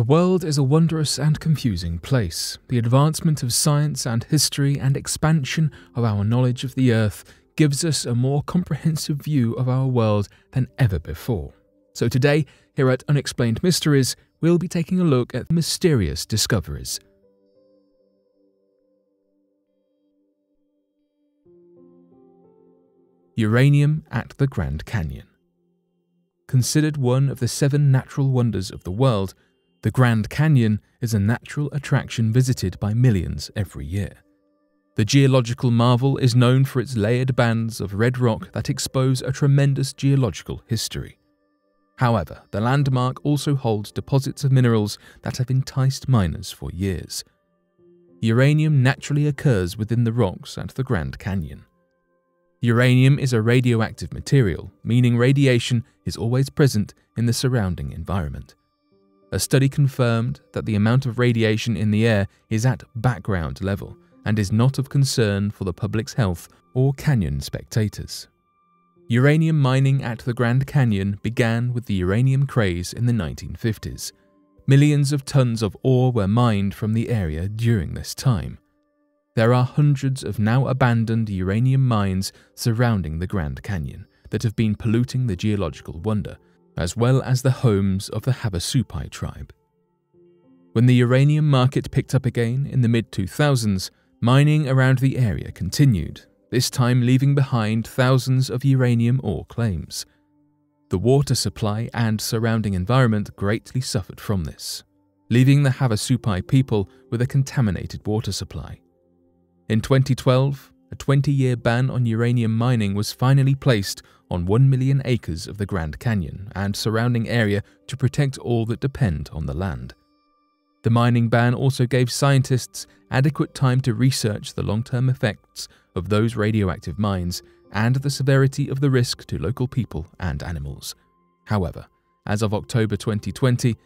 The world is a wondrous and confusing place. The advancement of science and history and expansion of our knowledge of the earth gives us a more comprehensive view of our world than ever before. So today, here at Unexplained Mysteries, we'll be taking a look at mysterious discoveries. Uranium at the Grand Canyon. Considered one of the seven natural wonders of the world, the Grand Canyon is a natural attraction visited by millions every year. The geological marvel is known for its layered bands of red rock that expose a tremendous geological history. However, the landmark also holds deposits of minerals that have enticed miners for years. Uranium naturally occurs within the rocks at the Grand Canyon. Uranium is a radioactive material, meaning radiation is always present in the surrounding environment. A study confirmed that the amount of radiation in the air is at background level and is not of concern for the public's health or canyon spectators. Uranium mining at the Grand Canyon began with the uranium craze in the 1950s. Millions of tons of ore were mined from the area during this time. There are hundreds of now abandoned uranium mines surrounding the Grand Canyon that have been polluting the geological wonder, as well as the homes of the Havasupai tribe. When the uranium market picked up again in the mid 2000s, mining around the area continued, this time leaving behind thousands of uranium ore claims. The water supply and surrounding environment greatly suffered from this, leaving the Havasupai people with a contaminated water supply. In 2012, a 20 year ban on uranium mining was finally placed on 1 million acres of the Grand Canyon and surrounding area to protect all that depend on the land. The mining ban also gave scientists adequate time to research the long term effects of those radioactive mines and the severity of the risk to local people and animals. However, as of October 2020,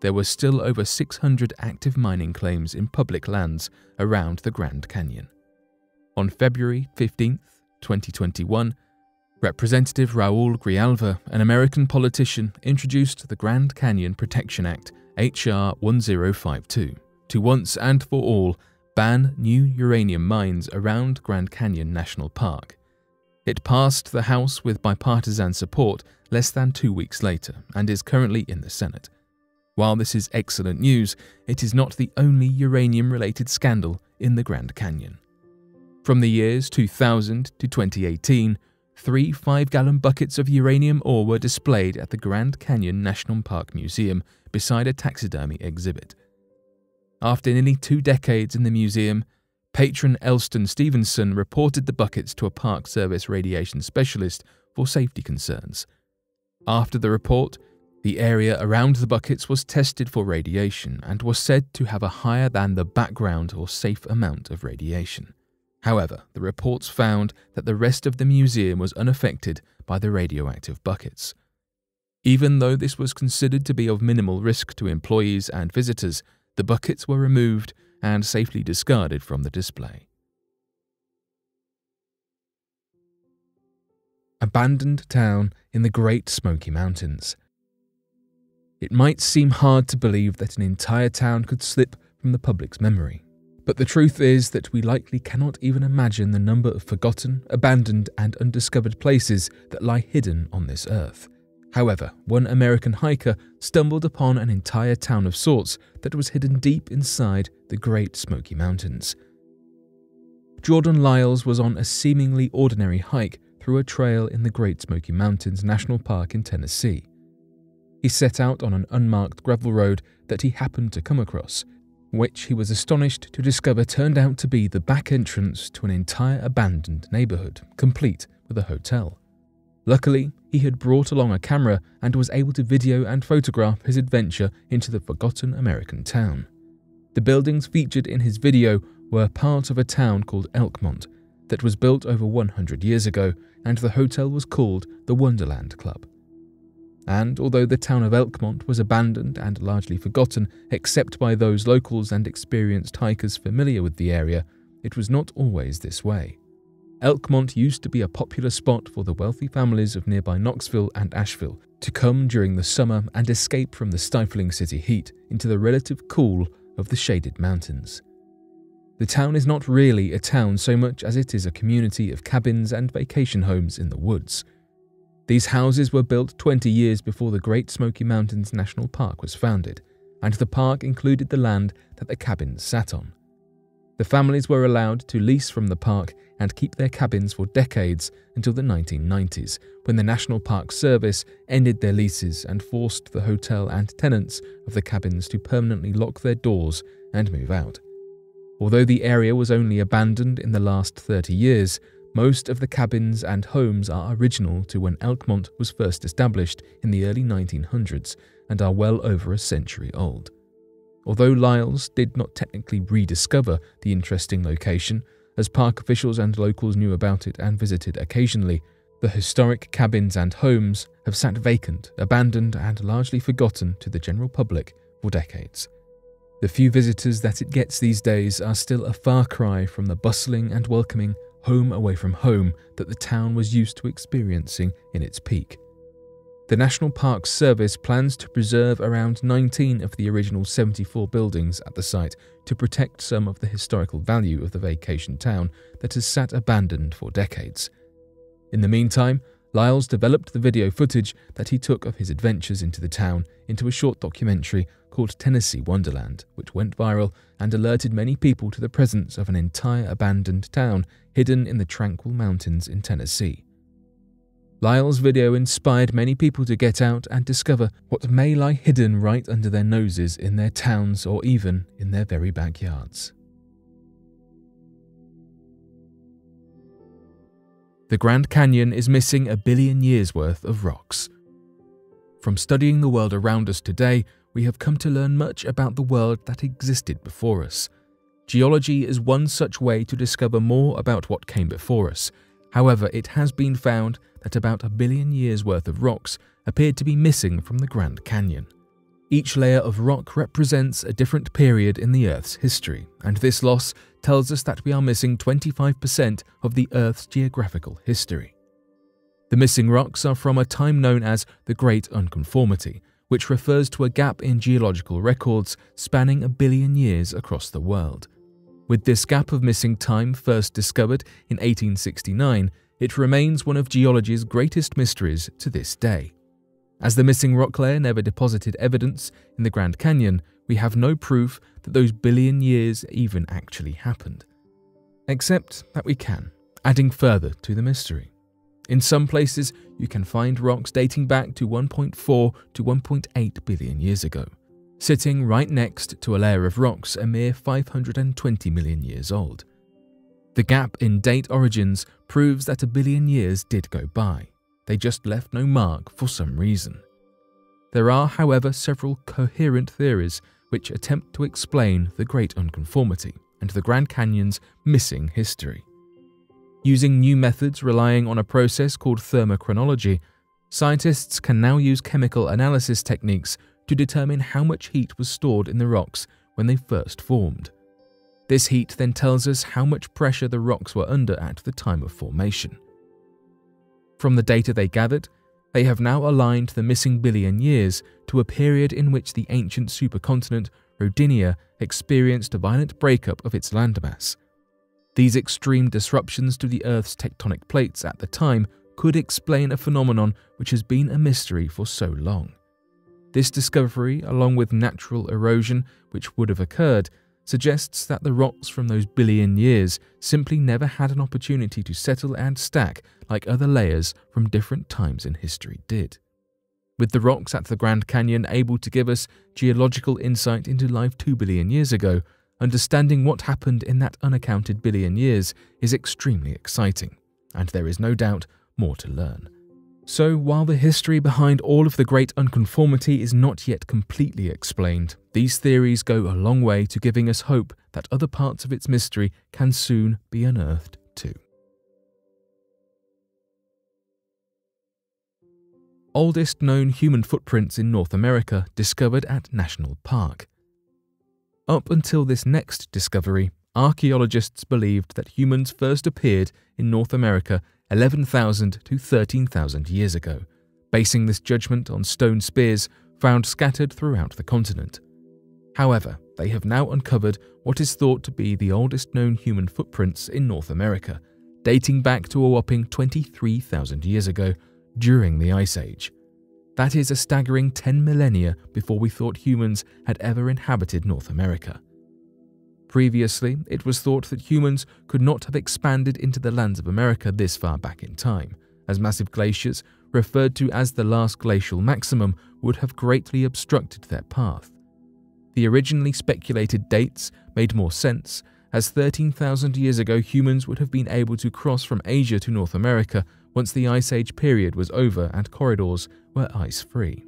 there were still over 600 active mining claims in public lands around the Grand Canyon. On February 15, 2021, Representative Raul Grijalva, an American politician, introduced the Grand Canyon Protection Act, HR 1052, to once and for all ban new uranium mines around Grand Canyon National Park. It passed the House with bipartisan support less than two weeks later and is currently in the Senate. While this is excellent news, it is not the only uranium related scandal in the Grand Canyon. From the years 2000 to 2018, three 5 gallon buckets of uranium ore were displayed at the Grand Canyon National Park Museum beside a taxidermy exhibit. After nearly two decades in the museum, patron Elston Stephenson reported the buckets to a Park Service radiation specialist for safety concerns. After the report, the area around the buckets was tested for radiation and was said to have a higher than the background or safe amount of radiation. However, the reports found that the rest of the museum was unaffected by the radioactive buckets. Even though this was considered to be of minimal risk to employees and visitors, the buckets were removed and safely discarded from the display. Abandoned town in the Great Smoky Mountains. It might seem hard to believe that an entire town could slip from the public's memory. But the truth is that we likely cannot even imagine the number of forgotten, abandoned, and undiscovered places that lie hidden on this earth. However, one American hiker stumbled upon an entire town of sorts that was hidden deep inside the Great Smoky Mountains. Jordan Lyles was on a seemingly ordinary hike through a trail in the Great Smoky Mountains National Park in Tennessee. He set out on an unmarked gravel road that he happened to come across which he was astonished to discover turned out to be the back entrance to an entire abandoned neighbourhood, complete with a hotel. Luckily, he had brought along a camera and was able to video and photograph his adventure into the forgotten American town. The buildings featured in his video were part of a town called Elkmont that was built over 100 years ago, and the hotel was called the Wonderland Club and although the town of Elkmont was abandoned and largely forgotten, except by those locals and experienced hikers familiar with the area, it was not always this way. Elkmont used to be a popular spot for the wealthy families of nearby Knoxville and Asheville to come during the summer and escape from the stifling city heat into the relative cool of the shaded mountains. The town is not really a town so much as it is a community of cabins and vacation homes in the woods. These houses were built 20 years before the Great Smoky Mountains National Park was founded, and the park included the land that the cabins sat on. The families were allowed to lease from the park and keep their cabins for decades until the 1990s, when the National Park Service ended their leases and forced the hotel and tenants of the cabins to permanently lock their doors and move out. Although the area was only abandoned in the last 30 years, most of the cabins and homes are original to when Elkmont was first established in the early 1900s and are well over a century old. Although Lyles did not technically rediscover the interesting location, as park officials and locals knew about it and visited occasionally, the historic cabins and homes have sat vacant, abandoned, and largely forgotten to the general public for decades. The few visitors that it gets these days are still a far cry from the bustling and welcoming home away from home that the town was used to experiencing in its peak. The National Park Service plans to preserve around 19 of the original 74 buildings at the site to protect some of the historical value of the vacation town that has sat abandoned for decades. In the meantime, Lyles developed the video footage that he took of his adventures into the town into a short documentary called Tennessee Wonderland, which went viral and alerted many people to the presence of an entire abandoned town hidden in the tranquil mountains in Tennessee. Lyle's video inspired many people to get out and discover what may lie hidden right under their noses in their towns or even in their very backyards. The Grand Canyon is missing a billion years worth of rocks. From studying the world around us today, we have come to learn much about the world that existed before us. Geology is one such way to discover more about what came before us. However, it has been found that about a billion years worth of rocks appeared to be missing from the Grand Canyon. Each layer of rock represents a different period in the Earth's history, and this loss tells us that we are missing 25% of the Earth's geographical history. The missing rocks are from a time known as the Great Unconformity, which refers to a gap in geological records spanning a billion years across the world. With this gap of missing time first discovered in 1869, it remains one of geology's greatest mysteries to this day. As the missing rock layer never deposited evidence in the Grand Canyon, we have no proof that those billion years even actually happened. Except that we can, adding further to the mystery. In some places, you can find rocks dating back to 1.4 to 1.8 billion years ago, sitting right next to a layer of rocks a mere 520 million years old. The gap in date origins proves that a billion years did go by, they just left no mark for some reason. There are, however, several coherent theories which attempt to explain the Great Unconformity and the Grand Canyon's missing history. Using new methods relying on a process called thermochronology, scientists can now use chemical analysis techniques to determine how much heat was stored in the rocks when they first formed. This heat then tells us how much pressure the rocks were under at the time of formation. From the data they gathered, they have now aligned the missing billion years to a period in which the ancient supercontinent Rodinia experienced a violent breakup of its landmass. These extreme disruptions to the Earth's tectonic plates at the time could explain a phenomenon which has been a mystery for so long. This discovery, along with natural erosion which would have occurred, suggests that the rocks from those billion years simply never had an opportunity to settle and stack like other layers from different times in history did. With the rocks at the Grand Canyon able to give us geological insight into life 2 billion years ago, understanding what happened in that unaccounted billion years is extremely exciting, and there is no doubt more to learn. So, while the history behind all of the great unconformity is not yet completely explained, these theories go a long way to giving us hope that other parts of its mystery can soon be unearthed too. Oldest known human footprints in North America discovered at National Park. Up until this next discovery, archaeologists believed that humans first appeared in North America 11,000 to 13,000 years ago, basing this judgment on stone spears found scattered throughout the continent. However, they have now uncovered what is thought to be the oldest known human footprints in North America, dating back to a whopping 23,000 years ago during the Ice Age. That is a staggering 10 millennia before we thought humans had ever inhabited North America. Previously, it was thought that humans could not have expanded into the lands of America this far back in time, as massive glaciers, referred to as the last glacial maximum, would have greatly obstructed their path. The originally speculated dates made more sense, as 13,000 years ago humans would have been able to cross from Asia to North America once the Ice Age period was over and corridors were ice free.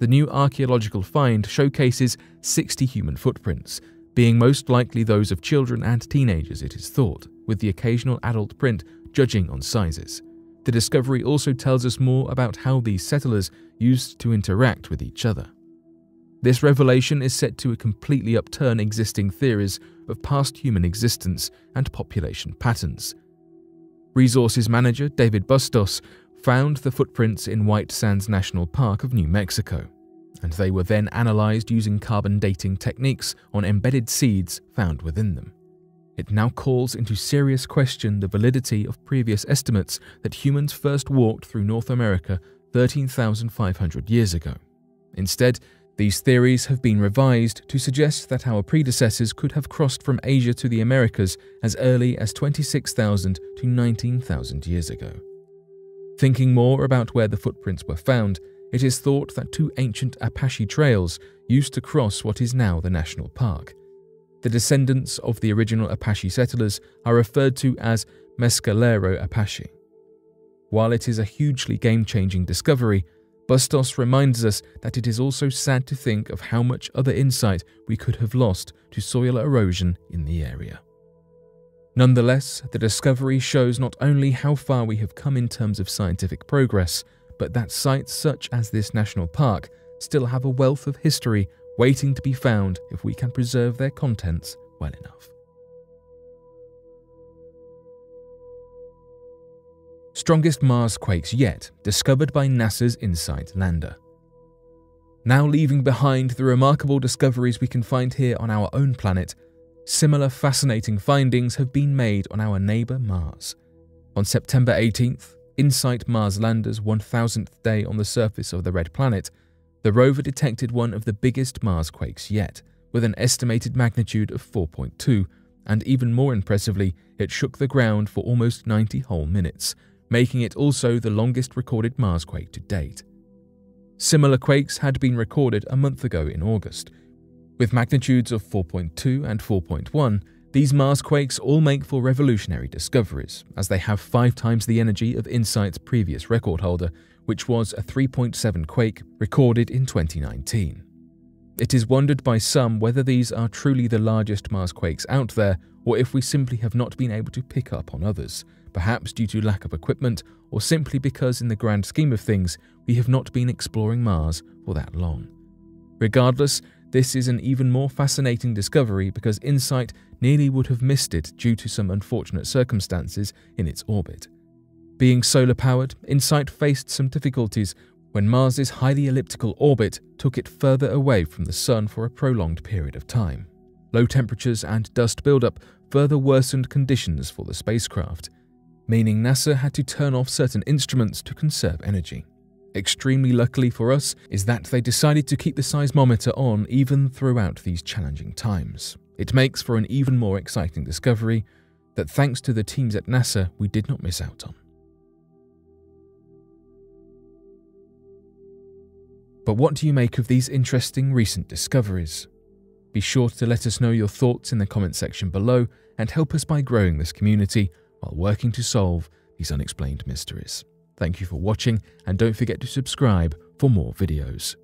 The new archaeological find showcases 60 human footprints, being most likely those of children and teenagers, it is thought, with the occasional adult print judging on sizes. The discovery also tells us more about how these settlers used to interact with each other. This revelation is set to completely upturn existing theories of past human existence and population patterns. Resources manager David Bustos found the footprints in White Sands National Park of New Mexico, and they were then analysed using carbon dating techniques on embedded seeds found within them. It now calls into serious question the validity of previous estimates that humans first walked through North America 13,500 years ago. Instead, these theories have been revised to suggest that our predecessors could have crossed from Asia to the Americas as early as 26,000 to 19,000 years ago. Thinking more about where the footprints were found, it is thought that two ancient Apache trails used to cross what is now the national park. The descendants of the original Apache settlers are referred to as Mescalero Apache. While it is a hugely game changing discovery, Bustos reminds us that it is also sad to think of how much other insight we could have lost to soil erosion in the area. Nonetheless, the discovery shows not only how far we have come in terms of scientific progress, but that sites such as this national park still have a wealth of history waiting to be found if we can preserve their contents well enough. strongest Mars quakes yet discovered by NASA's InSight lander. Now leaving behind the remarkable discoveries we can find here on our own planet, similar fascinating findings have been made on our neighbour Mars. On September 18th, InSight Mars lander's 1000th day on the surface of the red planet, the rover detected one of the biggest Mars quakes yet, with an estimated magnitude of 4.2, and even more impressively, it shook the ground for almost 90 whole minutes, making it also the longest recorded Mars quake to date. Similar quakes had been recorded a month ago in August. With magnitudes of 4.2 and 4.1, these Mars quakes all make for revolutionary discoveries, as they have five times the energy of InSight's previous record holder, which was a 3.7 quake recorded in 2019. It is wondered by some whether these are truly the largest Mars quakes out there, or if we simply have not been able to pick up on others perhaps due to lack of equipment or simply because, in the grand scheme of things, we have not been exploring Mars for that long. Regardless, this is an even more fascinating discovery because InSight nearly would have missed it due to some unfortunate circumstances in its orbit. Being solar powered, InSight faced some difficulties when Mars's highly elliptical orbit took it further away from the Sun for a prolonged period of time. Low temperatures and dust buildup further worsened conditions for the spacecraft, meaning NASA had to turn off certain instruments to conserve energy. Extremely luckily for us is that they decided to keep the seismometer on even throughout these challenging times. It makes for an even more exciting discovery that thanks to the teams at NASA we did not miss out on. But what do you make of these interesting recent discoveries? Be sure to let us know your thoughts in the comment section below and help us by growing this community while working to solve these unexplained mysteries. Thank you for watching and don't forget to subscribe for more videos.